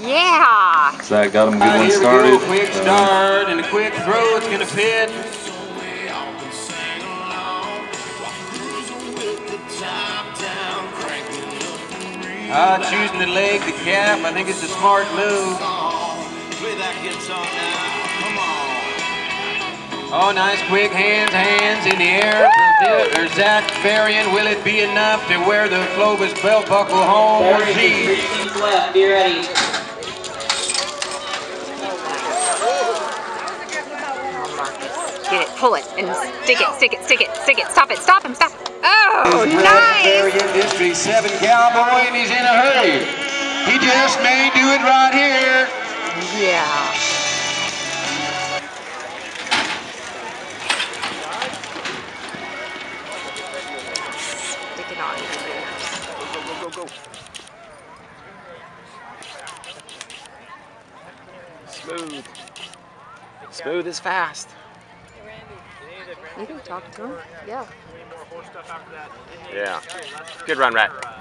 Yeah. So that got him a good Right, one here we started. go. Quick Uh, start and a quick throw. It's going to pit. Uh, choosing the leg, the calf. I think it's a smart move. Oh, nice quick hands, hands in the air for, Zach Varian. Will it be enough to wear the Clovis belt buckle home? We'll Barry, three teams left. Be ready. It, pull it, and stick it, stick it, stick it, stick it. Stop it, stop him, stop. Oh, Is Brad nice. Varian, District 7 Cowboy, and he's in a hurry. He just may do it right here. Yeah. Stick it on. Go, go, go, go, go. Smooth. Smooth is fast. You can talk to him. Yeah. Yeah. Good run, Rhett.